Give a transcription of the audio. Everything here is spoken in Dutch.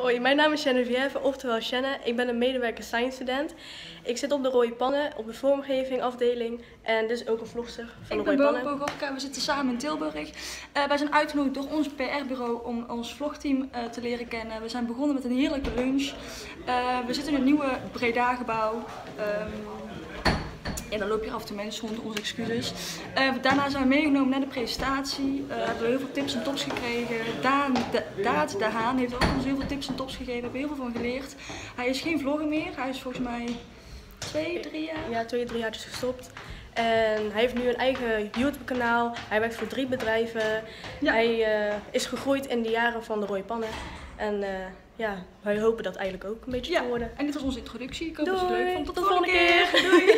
Hoi, mijn naam is Geneviève, oftewel Shanna. Ik ben een medewerker science student. Ik zit op de Rode Pannen, op de vormgeving afdeling en dus ook een vlogster van Ik de ben Rode Pannen. Bogorka, we zitten samen in Tilburg. Eh, wij zijn uitgenodigd door ons PR-bureau om ons vlogteam eh, te leren kennen. We zijn begonnen met een heerlijke lunch. Eh, we zitten in een nieuwe Breda-gebouw. Ehm, daar loop je af en toe mensen rond, onze excuses. Eh, daarna zijn we meegenomen naar de presentatie. Eh, hebben we heel veel tips en tops gekregen. Daan, de, Daad de Haan heeft ook ons heel veel tips en tops gegeven. We hebben heel veel van geleerd. Hij is geen vlogger meer. Hij is volgens mij twee, drie jaar. Ja, twee, drie jaar is gestopt. En hij heeft nu een eigen YouTube-kanaal. Hij werkt voor drie bedrijven. Ja. Hij eh, is gegroeid in de jaren van de Rode Pannen. En ja, wij hopen dat eigenlijk ook een beetje Ja, te worden. en dit was onze introductie. Ik hoop dat je het leuk vond. Tot, tot de volgende volgende keer. Doei.